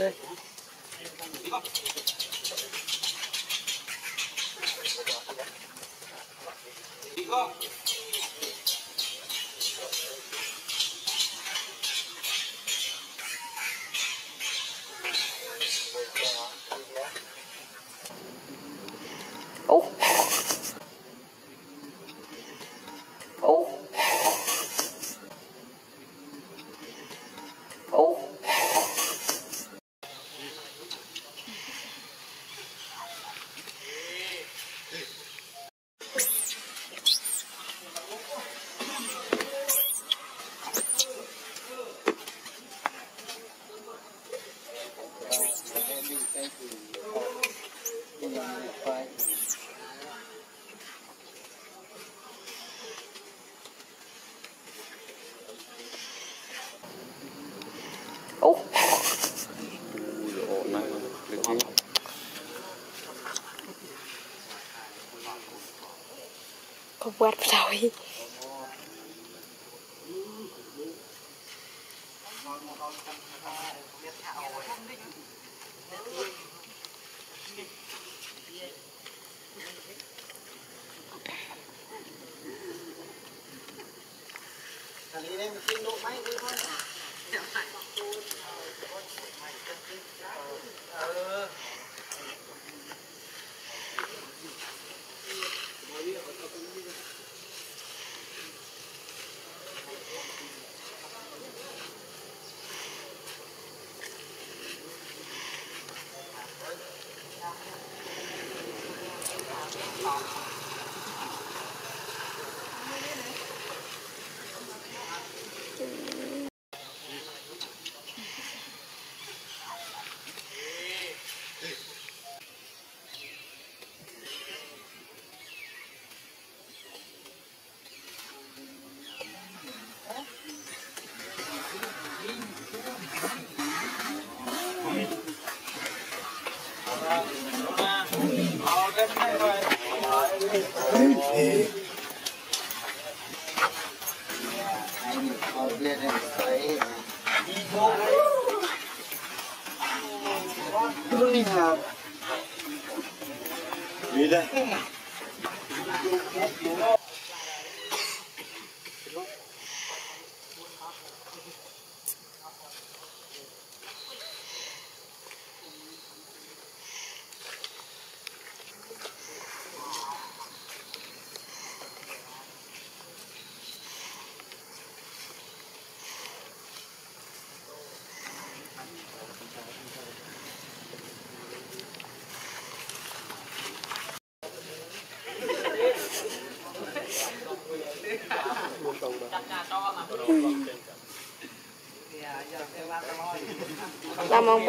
Ủa Ủa Ủa Ủa Ủa, này, được chứ? Có quạt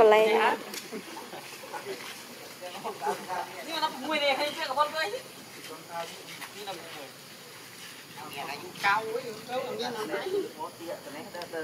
ông bà lê nhưng mà nó mùi này hay chuyện của con yung cao ấy cao là nghe là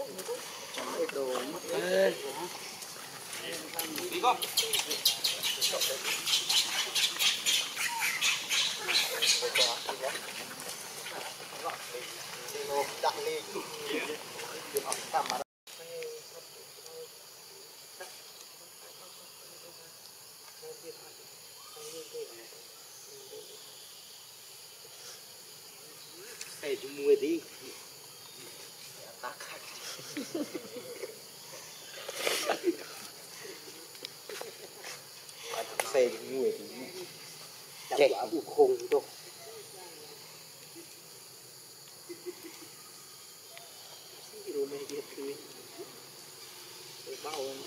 đồ mất thế đi con đặt lên đặt lên É de moedir. Atacar. xe người chạy vụ khùng đâu Hãy subscribe cho kênh Ghiền Mì Gõ Để không bỏ lỡ những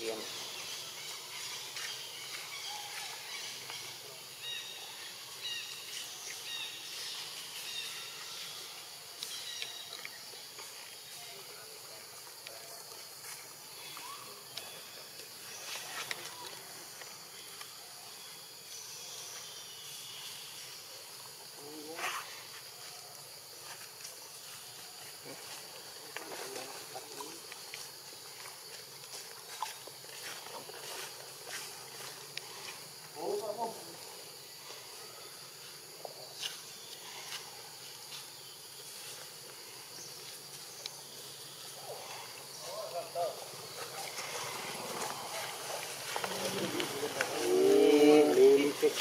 video hấp dẫn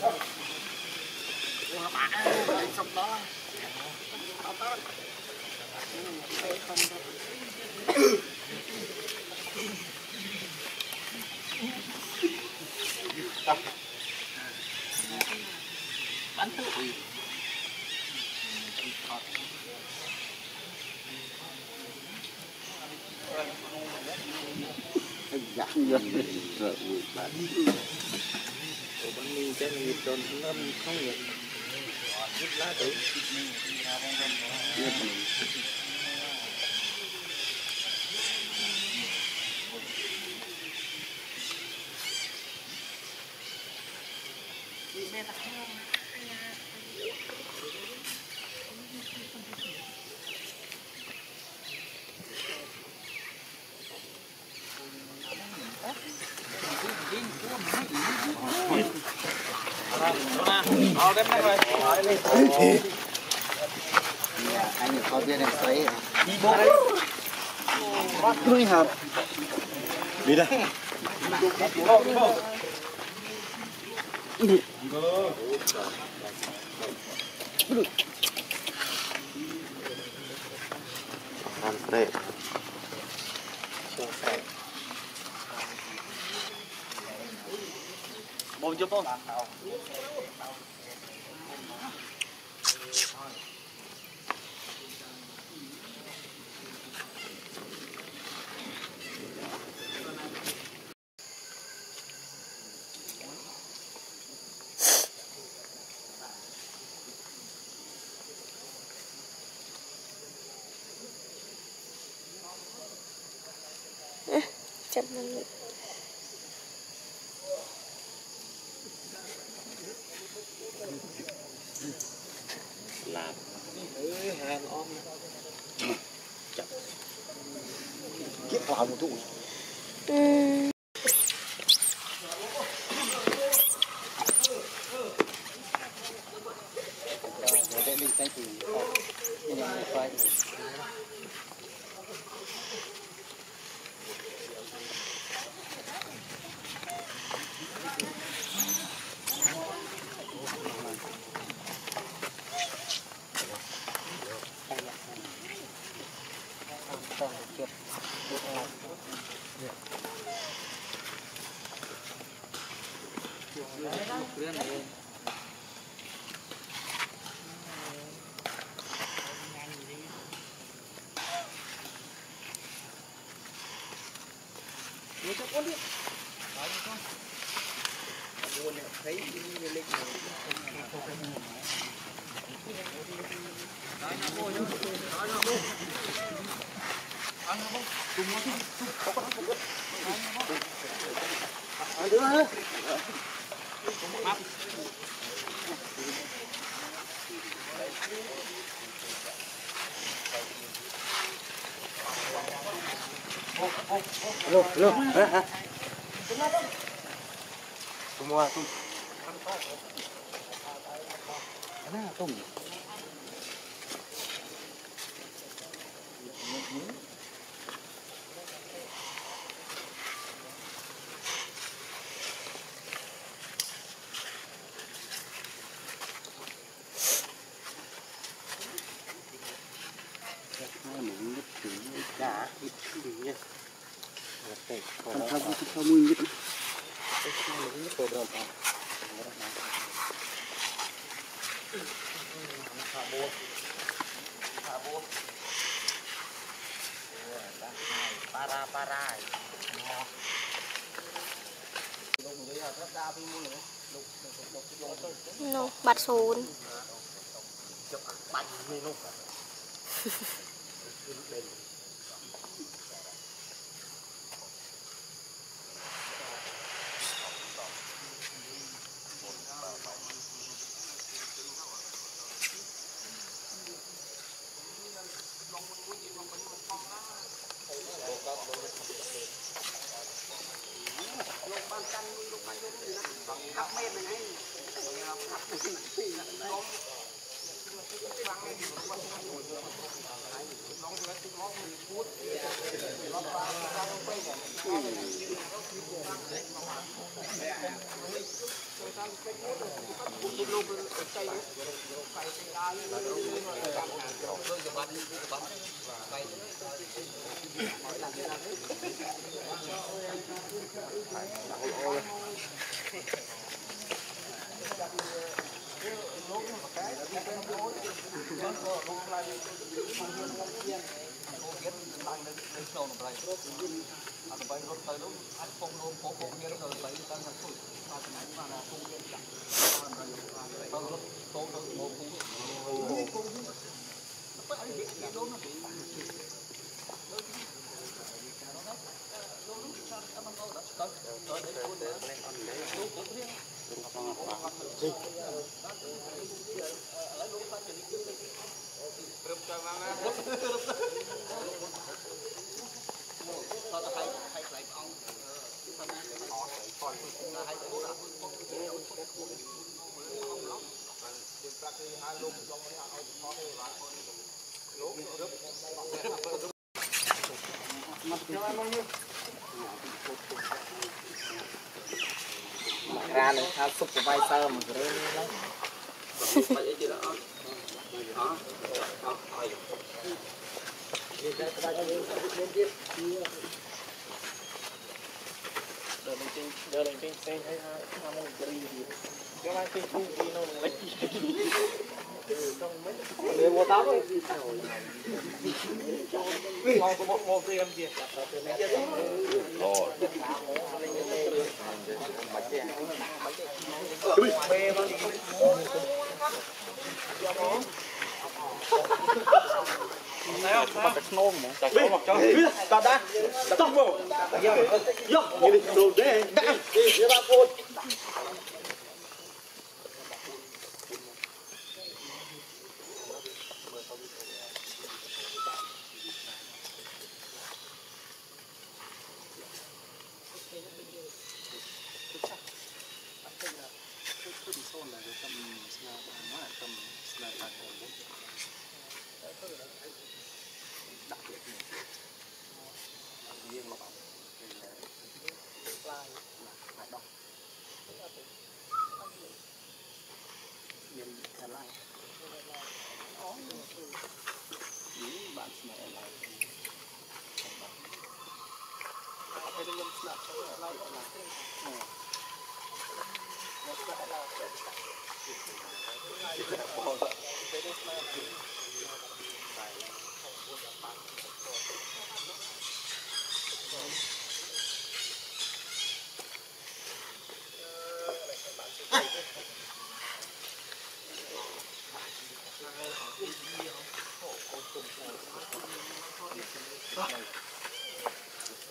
qua bả lên sông đó tao tới không thôi bắn tự quỷ dạng dân rồi bắn bánh mì cái mì tròn nó không nhiều Rất lá tử biết đi đây. ăn đây Bông cho bông Chăn. cuốn đi. Đấy, con. Buồn thấy Lu, lu. Hah, hah. Semua tuh. Mana tuh? 0 Nó bật xuống bánh như lúc ra lên thao supervisor mà cái đấy Đưa lên trên, đưa lên trên xe thấy ha, ha mình cái gì gì. Cái này cái thu gì nó lấy. Để mua táo thôi. Ngon có một một em gì. Bê mà. Nào. Nôm mà. Nôm cho. Tao đã. Tao vào. Yo, ini đồ deh. Đi, đi ba phút. Ah.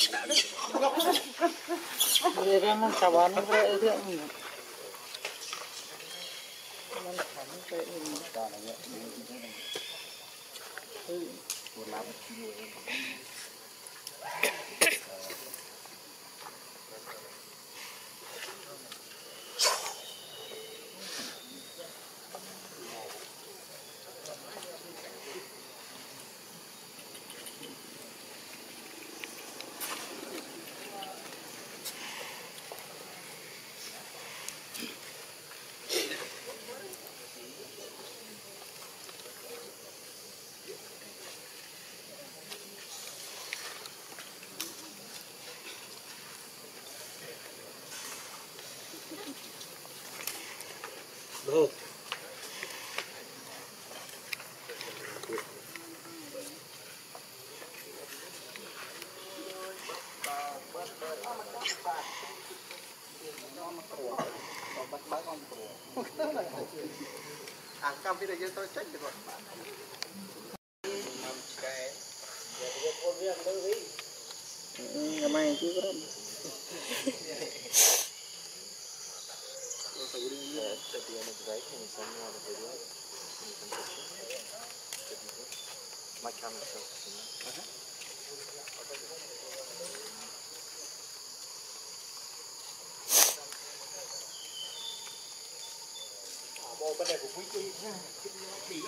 nhẹ cùng rồi Ini kan kawan cái itu. Kawan kayak ini. Tanahnya. Ulam. Đâu? À, cam bây giờ Ồ, bên này cũng quý quý. Bị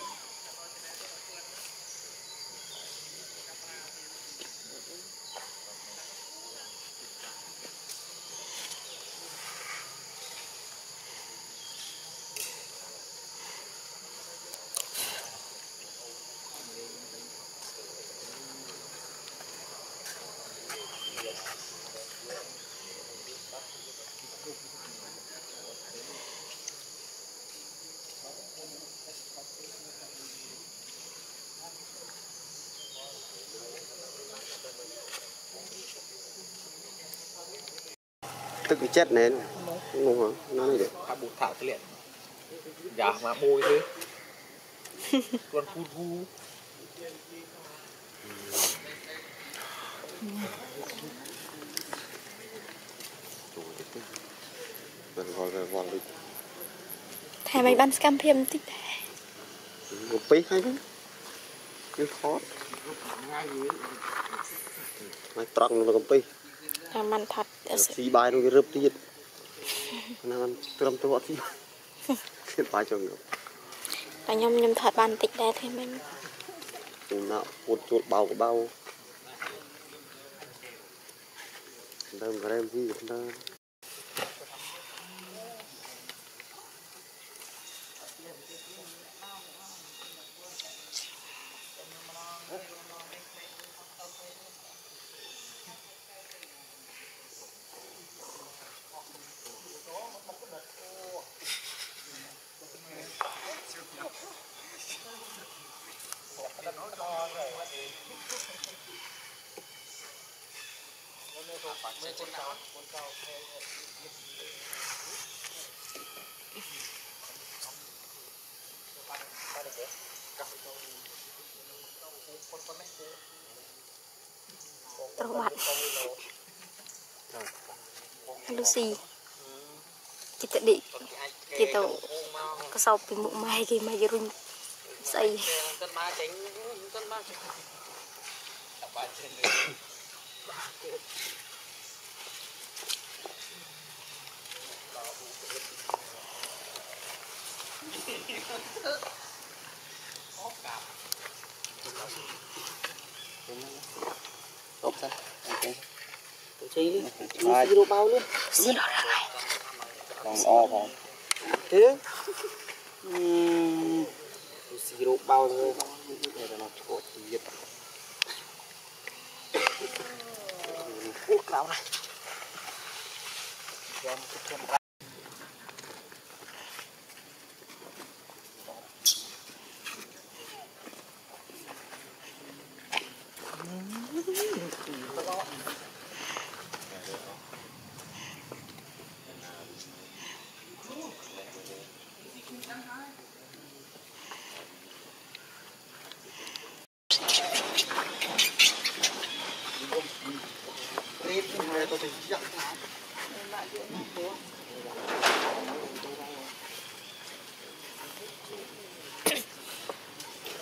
ទឹកវិចិត្រណែនងងណានេះទេអាប៊ូថាធ្លាក់យ៉ាមកមួយទេគាត់គូគូថែមឲ្យបានសកម្មភាពបន្តិចដែរទៅពេកហើយគឺខត់មកត្រង់នៅកំពីតាមបានថត ស៊ីបាយនោះវារឹបទៀតណាមិនត្រឹមទៅអត់ស៊ីទៀតបាយចង់យកតែខ្ញុំខ្ញុំថតបានបន្តិចដែរទេមិញពូណាពូជួលបោកបោដល់ក្រែមស៊ីដល់ លូស៊ីចិត្តឌីគេទៅកសោបពីមុខម៉ែគេមករុញស្អី Tân ba tránh tân ba tránh. Tập ba trên đường. tốt sao ok Xí đi Xí bao luôn Xí đó ra này Còn o không Thế Xí đồ bao thôi Đây là nó chỗ tiệt Ủa cáo này Cho một cái thêm một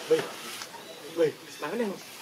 Bây, bây, bán cái này không?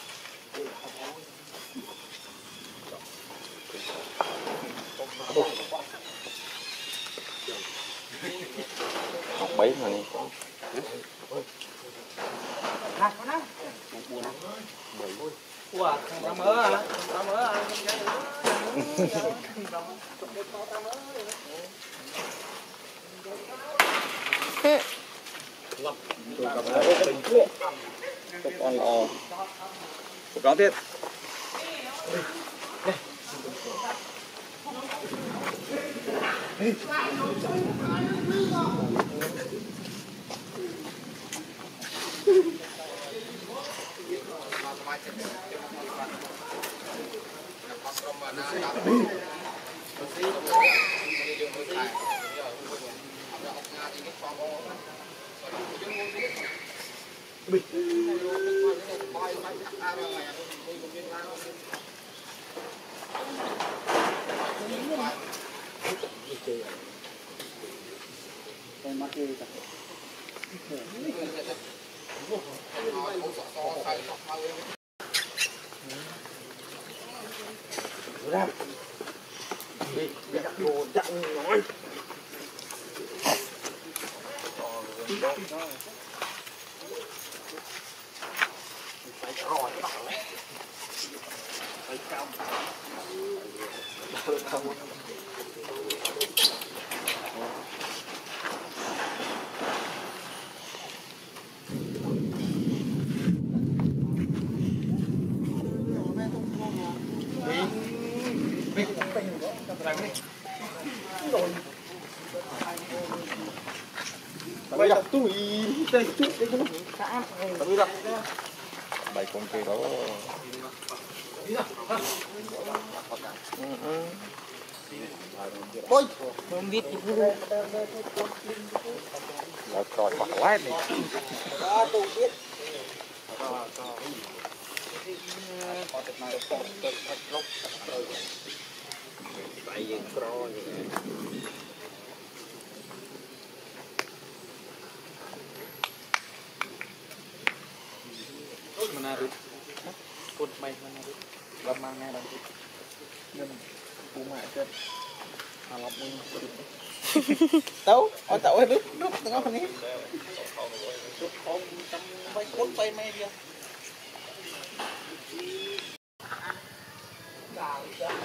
Bây giờ tui đây chút đây chút. Bây giờ bảy con kia đó. Ôi, không biết là tròi bạc lát này ដៃយើងក្រយើងអូមណារុទ្ធគុណបីមណារុទ្ធដល់មកណាដល់ទៀតខ្ញុំពូមកចិត្តអាឡប់មួយទៅអត់ទៅអីរុទ្ធរុទ្ធទាំងអស់គ្នារុទ្ធខំចាំបីគុណបីមេទៀត mau quá.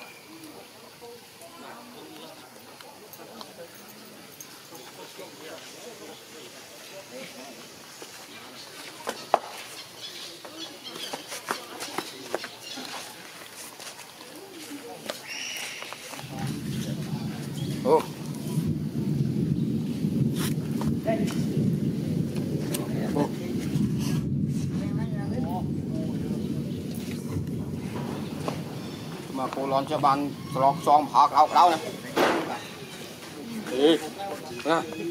ô. Mà cô lon cho bạn lọt xong học học đâu nè đi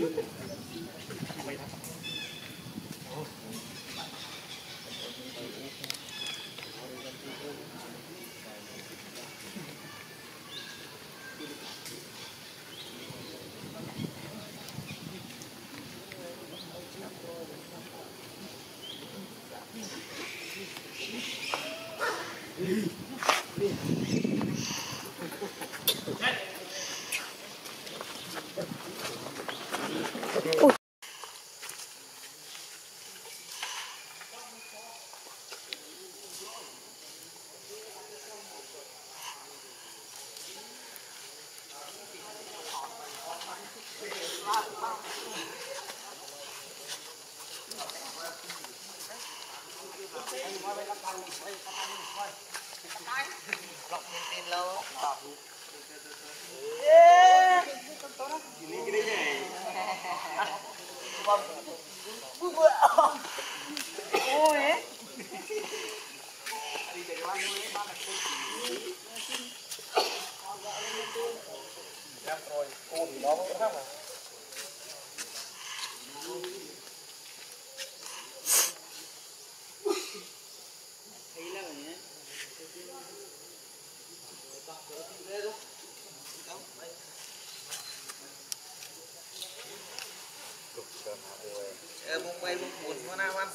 Ờ, mùng bảy mùng bốn con nào ăn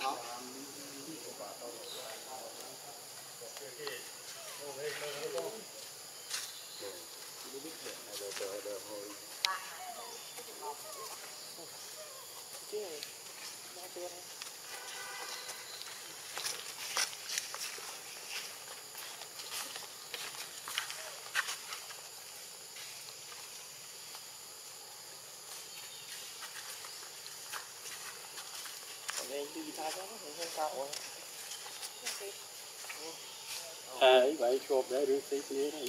cái trà không rồi. à vậy chụp để được xí xí này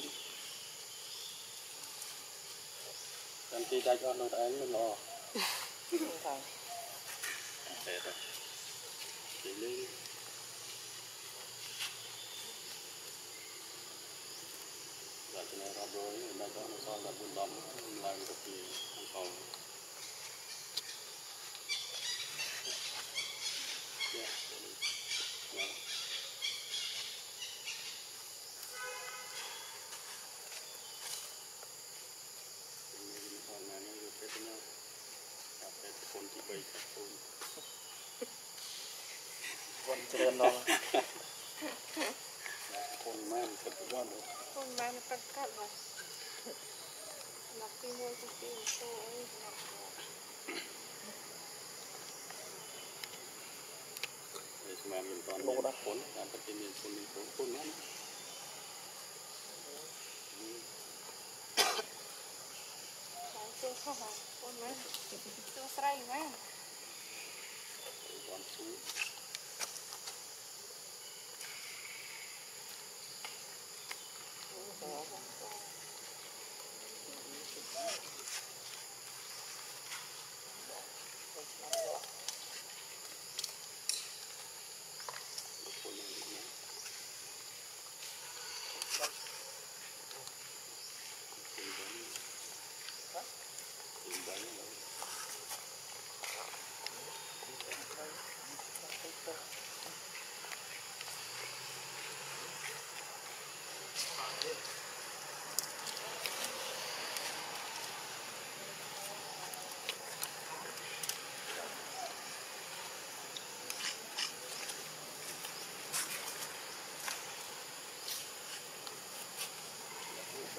làm chi ta cho nó đánh nó lo Không sao. là cho nên ra đôi nó cho nó son là buôn đom làm cái gì, không còn គុណទី3គុណគុណច្រើនដល់គុណមែនគិតបានគុណមែនគិតកាត់បាទដល់ទី1ទី2ទៅអីស្មានមិនតាន់លោកដាក់គុណតាមពិតមានគុណមានគុណគុណណា អូអូនមែនទូស្រីមែនបងទូ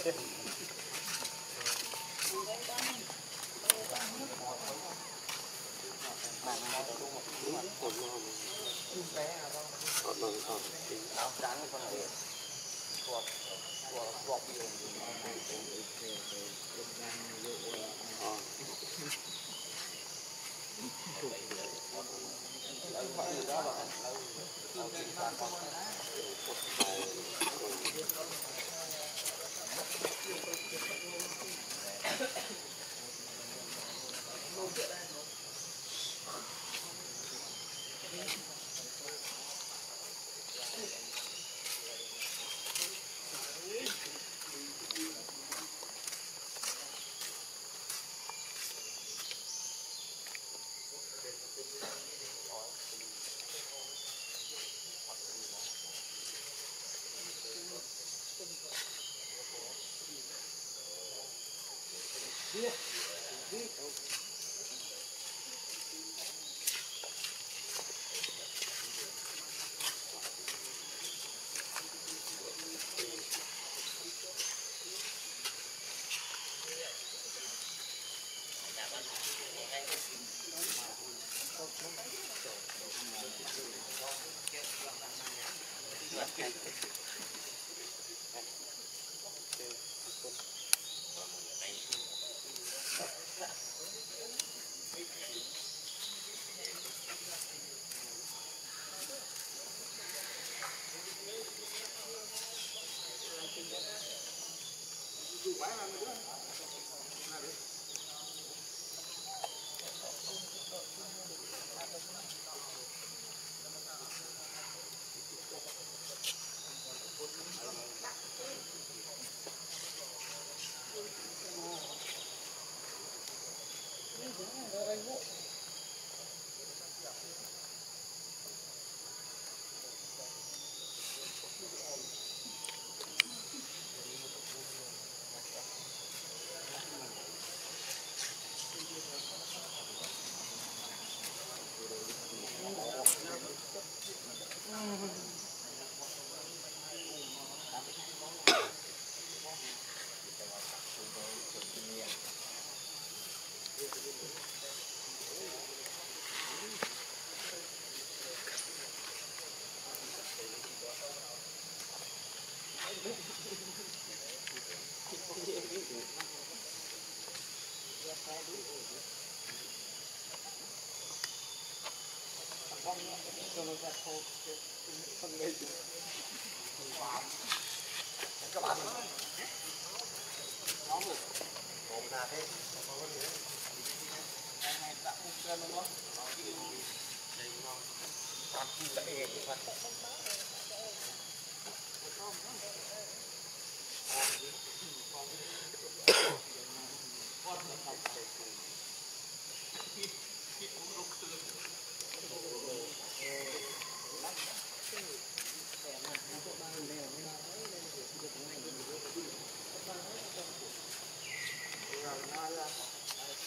Okay. bastante. cho nó còn là thế còn có gì đấy hôm nay đã không chơi luôn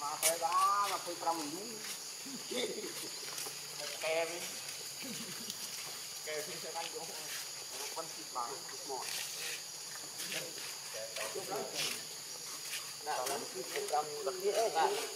mà phải đó mà phải trăm mình kè đi kè thì sẽ ăn chỗ con thịt lại mỏi đã lắm trăm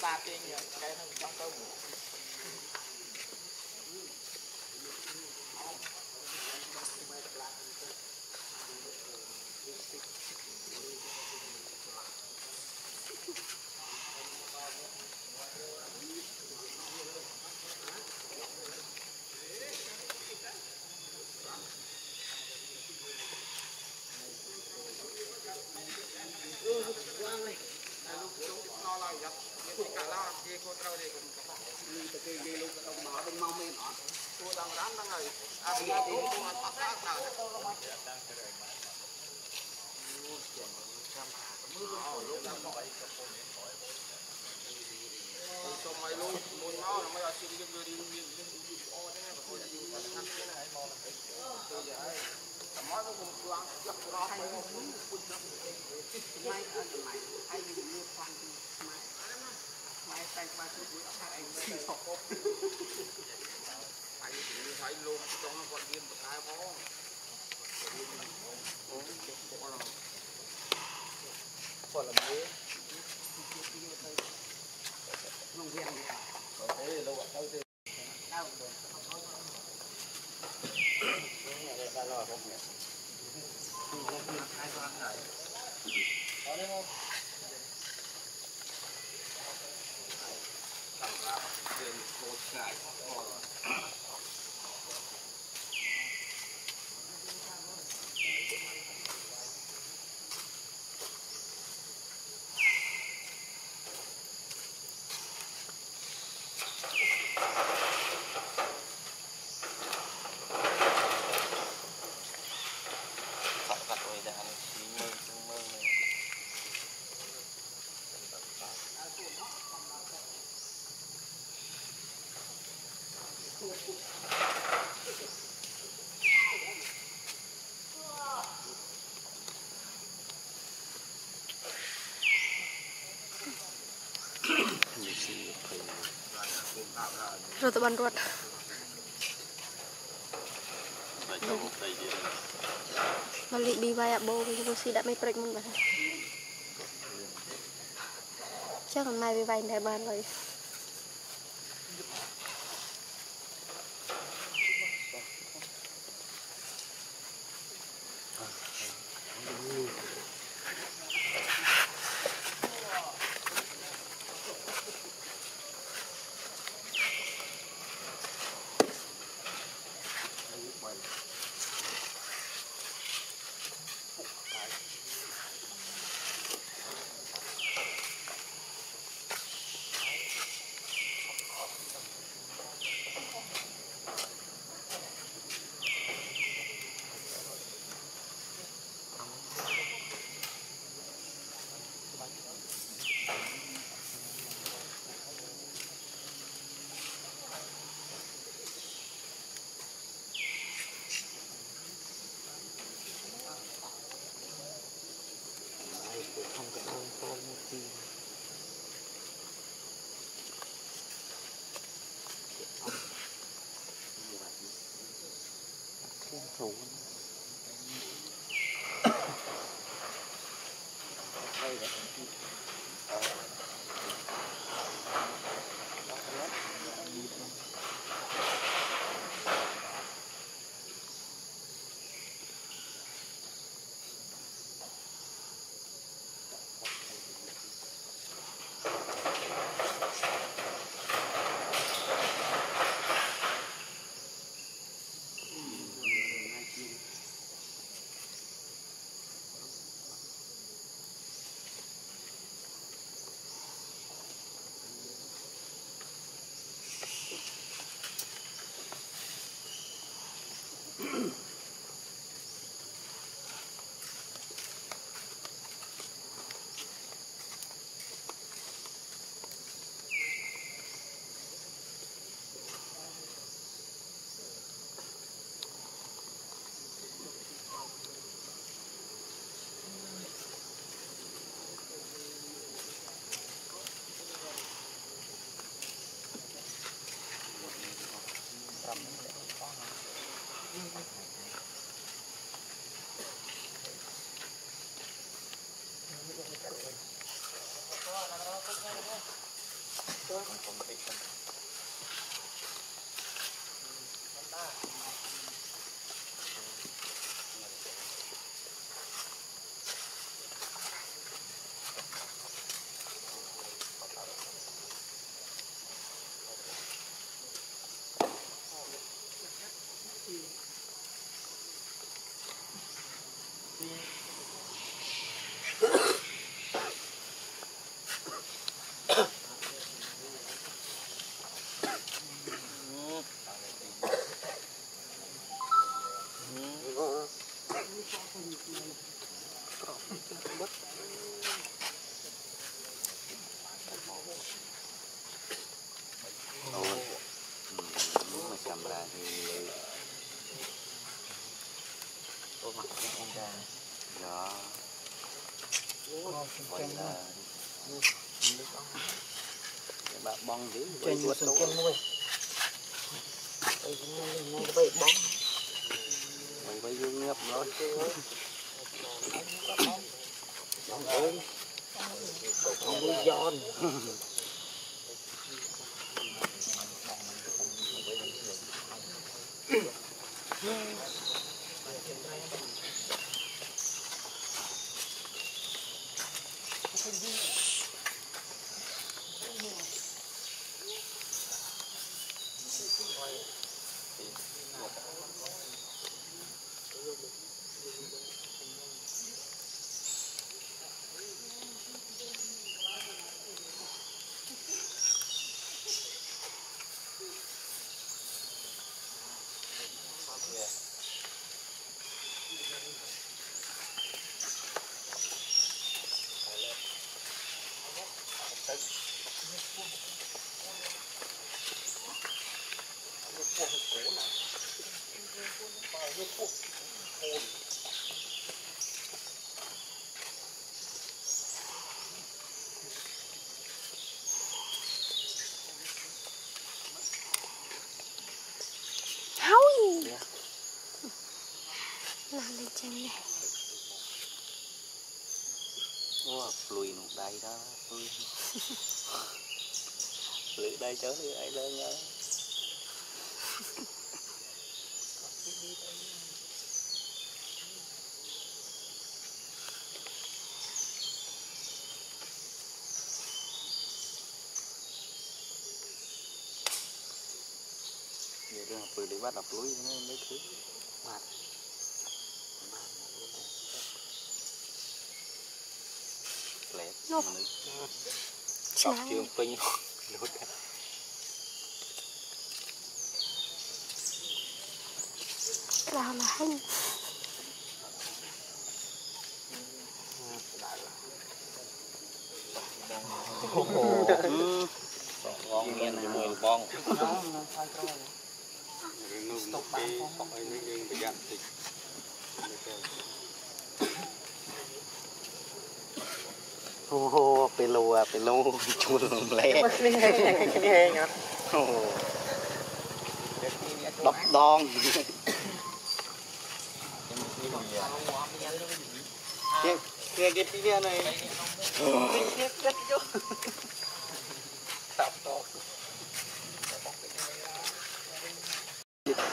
gọi là mấy nông viên còn thế lâu ạ tao từ nào rồi nhà đây không nhỉ hai con này có đấy không Hãy subscribe cho kênh Ghiền Mì Gõ không bỏ lỡ những video hấp dẫn រដ្ឋបាលរដ្ឋមកលីប៊ីវ៉ៃអាបូវិញមកស៊ីដាក់មិនព្រិចមុនបាទចាំមិនម៉ែវាវ៉ៃដែរបានហើយ không thủ Không vậy là cái bạn bong dữ trên một Làm lên chân này Ủa, lùi nụ đây đó. Lùi lùi đây chớ thì ai lên nha Vậy đó, lùi đi bắt đập lùi mấy thứ នោះចាប់ជើងពេញលុតក្រោមហិញអូបងមានជាមួយបងរឿងនោះស្តុកបានផងអីនេះយើងប្រយ័ត្នតិច mặt lẹ Nó. đọc Sáng trường pinh lút Là là hành ngon nghe cho mười bong nó nó thay trôi nó cái họ ấy nó nhưng bị gạt thì ô hô pê lô à pê lô chua lùm lẹ cái này cái này nhá ô đập đòn kia kia cái kia này kia cất vô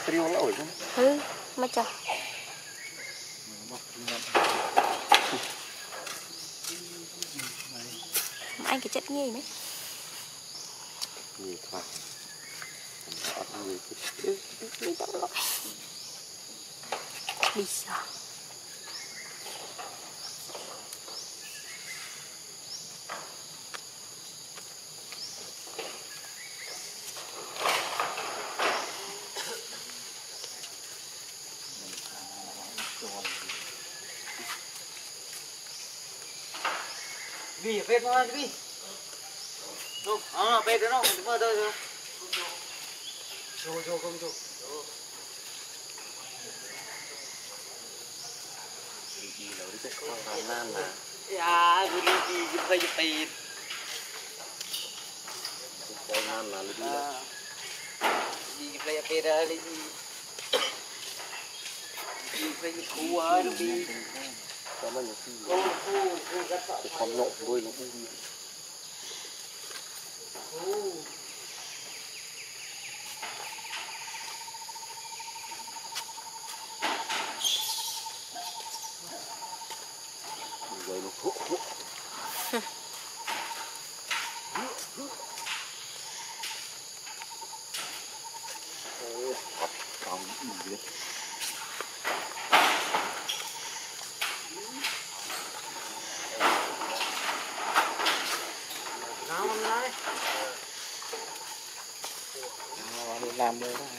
triêu lỗi chứ Ừ Mà chà Anh cái chất đấy. Gì thôi họ người cái Bisa đi về thôi đi đâu à về đó mình mơ đâu rồi vô vô không vô gì là cái con thằng nam mà ya gue di jepit jepit con nam là đi. Là di jepit jepit dah di di jepit kuah di oh cái con nó đi đi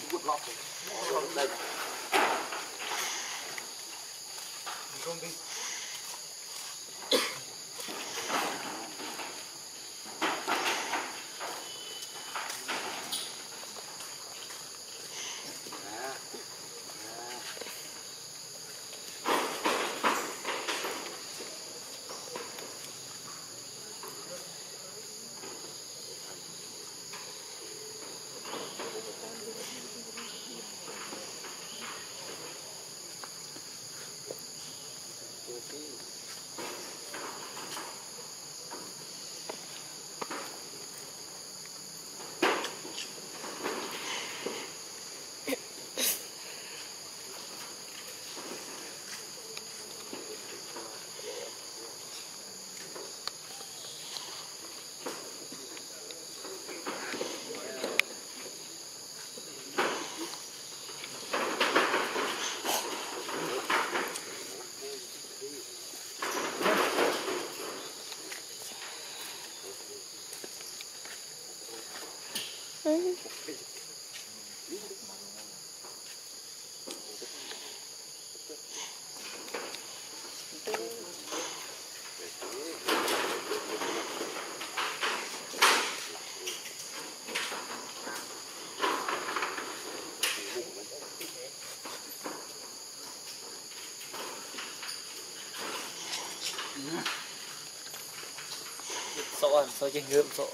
anh sao chơi ngưỡng sọ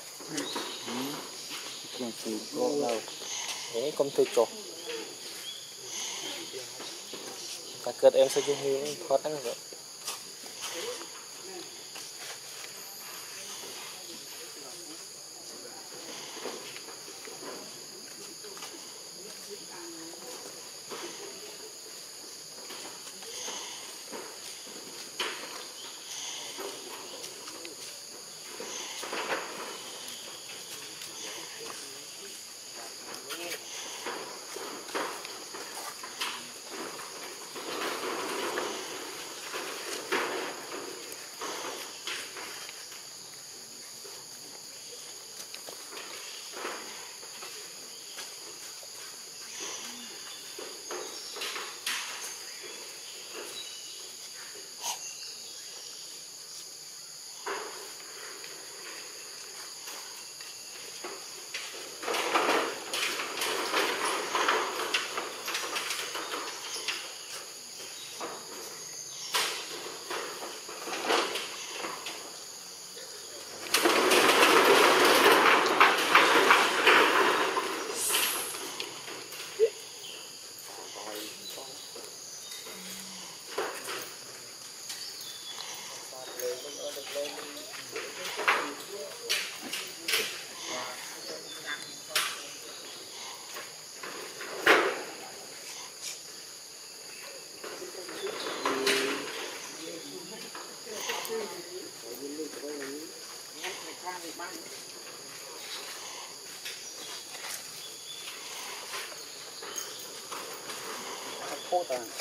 Yang si kok lau. ini kom tu cok Kakak em sao chơi ngưỡng thoát ăn rồi Khô ta.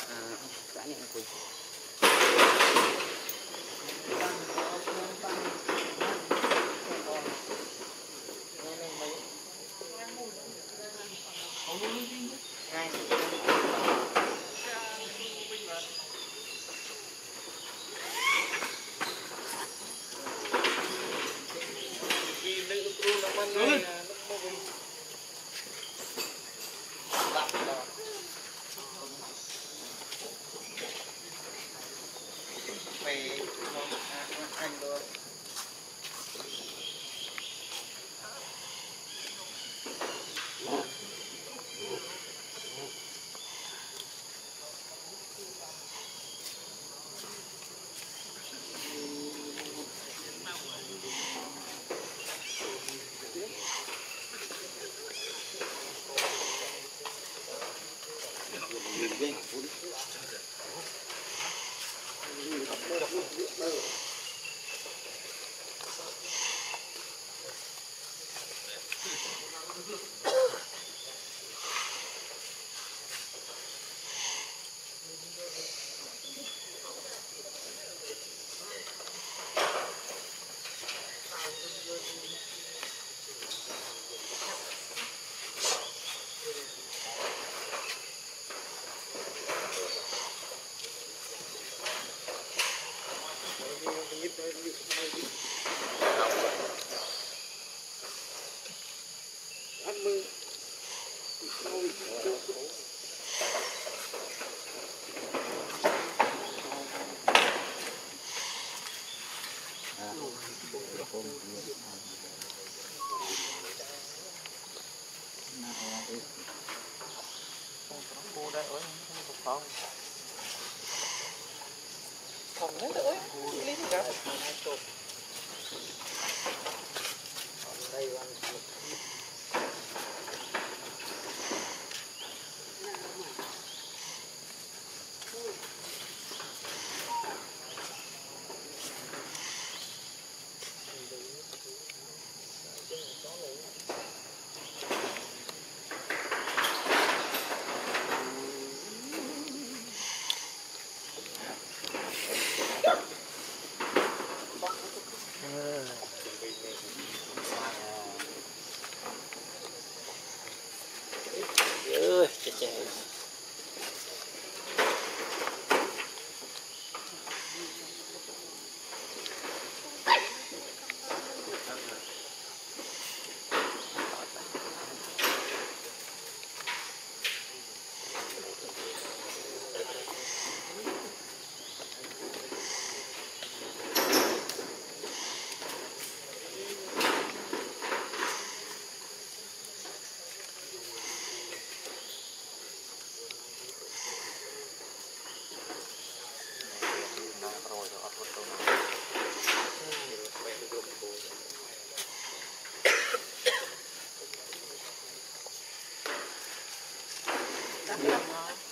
干什么。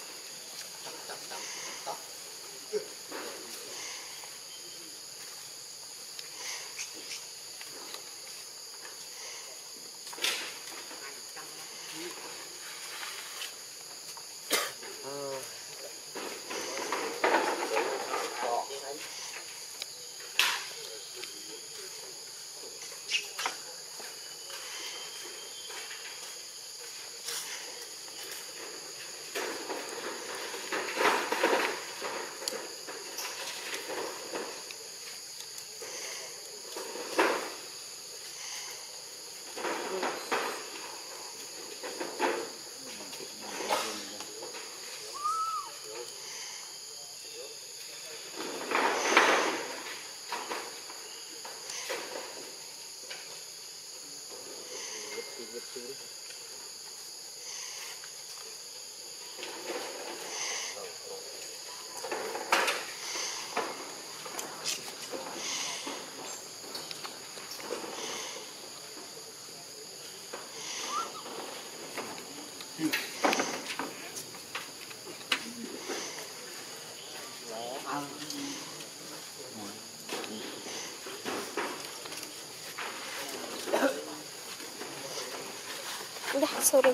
sobre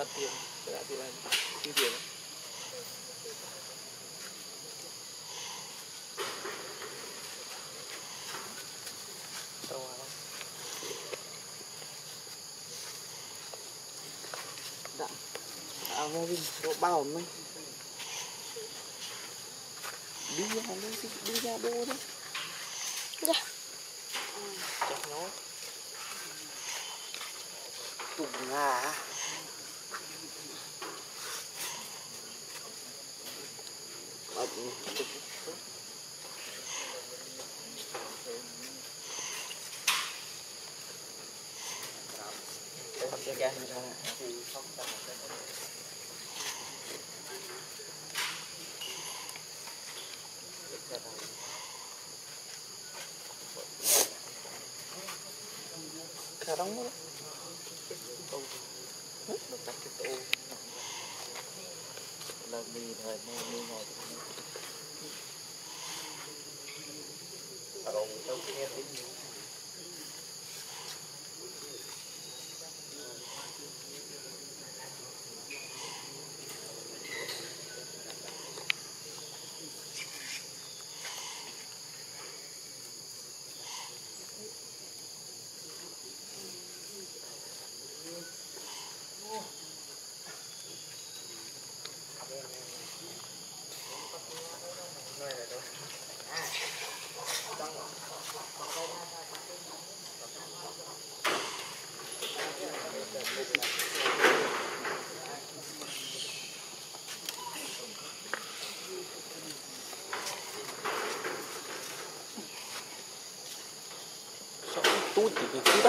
Bắt tiền, sẽ tiền là tiêu tiền. Tao vào. Dạ. à đi độ bao mình đi ra đây đi, đi ra đô đấy Dạ. chặt nó Tùng Nga Ờ, Để học chơi game sao nè sekarang mah đó tắt cái thời mê ngồi Còn đâu nghe tiếng tôi chỉ bị cứ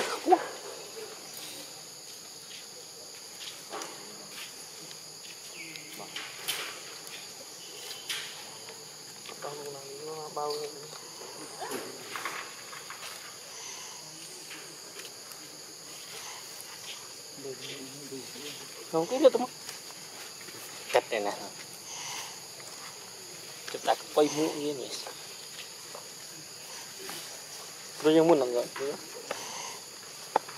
bao nhiêu không cái được mà Cắt này nè. Chúng ta quay mũi như này. Rồi nhưng muốn làm vậy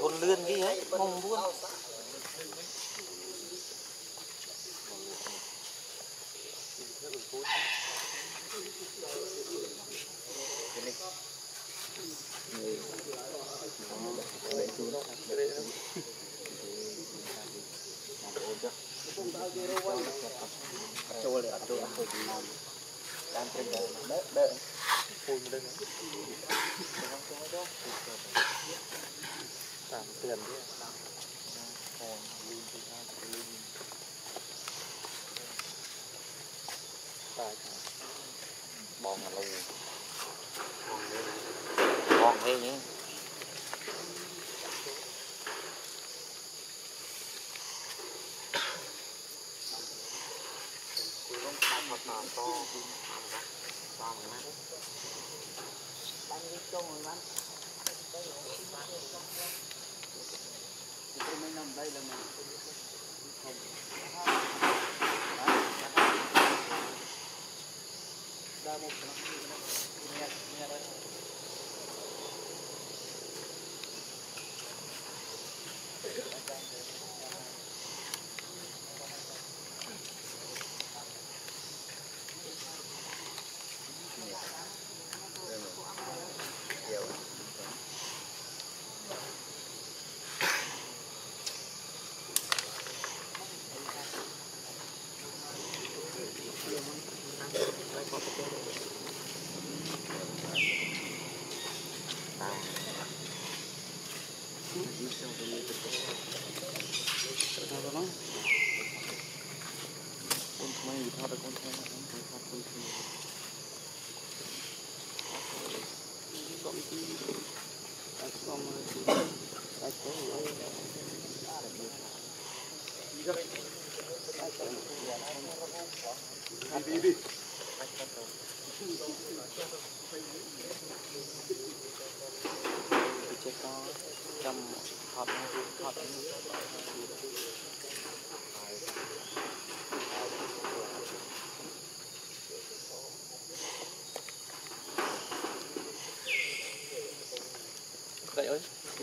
thôn lươn đi ấy Mong buôn một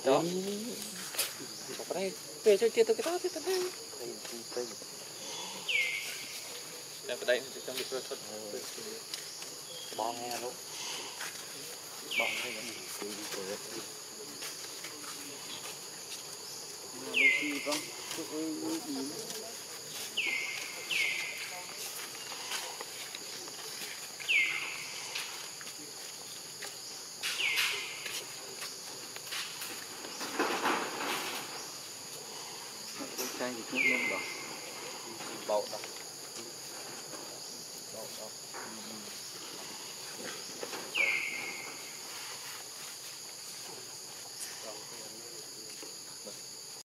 đó. Có đây, về cho chia tôi cái đó thì tôi đây. Đây, đây, trong cái thuật. bò nghe lúc bò nghe con, tôi ơi, ơi, ý. con